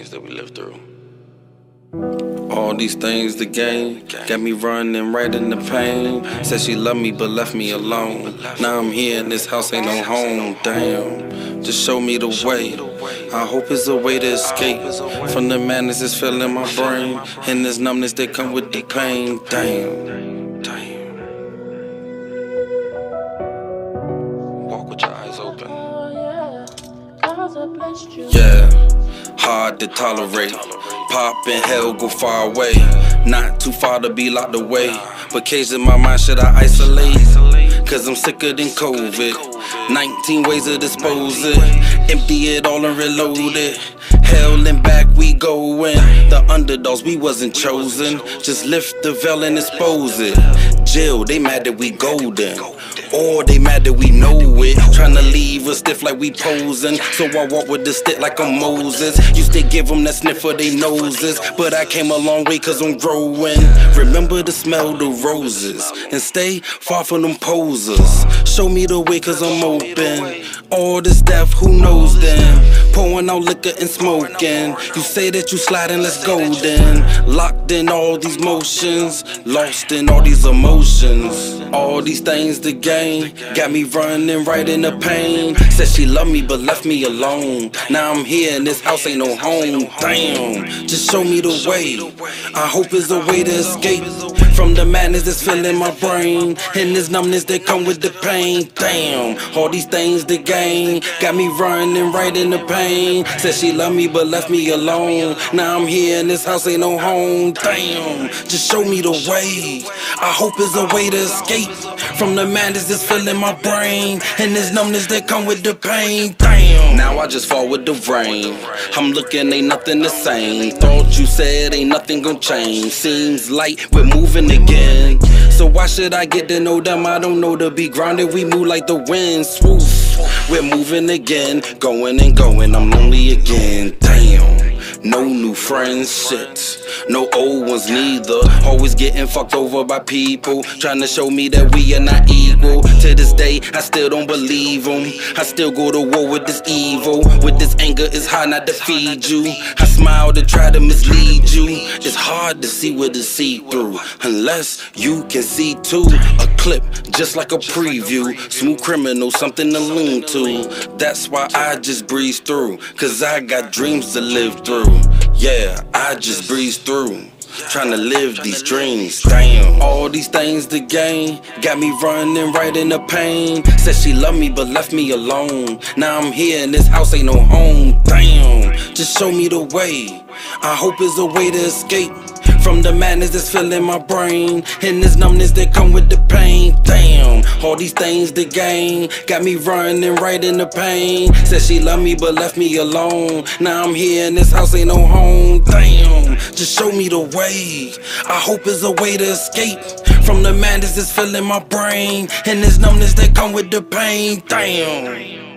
things that we lived through. All these things, the game, got me running right in the pain. Said she loved me but left me alone. Now I'm here and this house ain't no home. Damn, just show me the way. I hope it's a way to escape from the madness that's filling my brain and this numbness that come with the pain. Damn, damn. Walk with your eyes open. Yeah, hard to tolerate. Pop in hell, go far away. Not too far to be locked away. But cage in my mind, should I isolate? Cause I'm sicker than COVID. 19 ways to dispose it. Empty it all and reload it. Hell and back we going. The underdogs, we wasn't chosen. Just lift the veil and expose it. Jill, they mad that we golden. Or they mad that we know it. Tryna leave us stiff like we posing. So I walk with the stick like I'm Moses. Used to give them that sniff for they noses. But I came a long way cause I'm growing. Remember to smell the roses. And stay far from them posers. Show me the way cause I'm open. All the staff, who knows them? Pouring out liquor and smoking. You say that you sliding, let's go then. Locked in all these motions. Lost in all these emotions. All these things the game got me running right in the pain. Said she loved me but left me alone. Now I'm here and this house ain't no home. Damn, just show me the way. I hope it's a way to escape from the madness that's filling my brain and this numbness that come with the pain. Damn, all these things the game got me running right in the pain. Said she loved me but left me alone. Now I'm here and this house ain't no home. Damn, just show me the way. I hope it's a way to escape from the madness that's filling my brain and this numbness that come with the pain. Damn. Now I just fall with the rain. I'm looking, ain't nothing the same. Thought you said ain't nothing gon' change. Seems like we're moving again. So why should I get to know them? I don't know to be grounded. We move like the wind. Swoop. We're moving again, going and going. I'm lonely again. Damn. No new friends, shit. No old ones neither. Always getting fucked over by people. Trying to show me that we are not equal. To this day, I still don't believe them. I still go to war with this evil. With this anger, it's hard not to feed you. I smile to try to mislead you. It's hard to see what to see through. Unless you can see too. A clip, just like a preview. Smooth criminal, something to lean to. That's why I just breeze through. Cause I got dreams to live through. Yeah, I just breeze through. Trying to live these dreams, damn. All these things the game got me running right in the pain. Said she loved me but left me alone. Now I'm here and this house ain't no home, damn. Just show me the way. I hope it's a way to escape from the madness that's filling my brain and this numbness that come with the pain. Damn, all these things the game got me running right in the pain. Said she loved me but left me alone. Now I'm here and this house ain't no home. Damn, just show me the way. I hope it's a way to escape from the madness that's filling my brain and this numbness that come with the pain. Damn.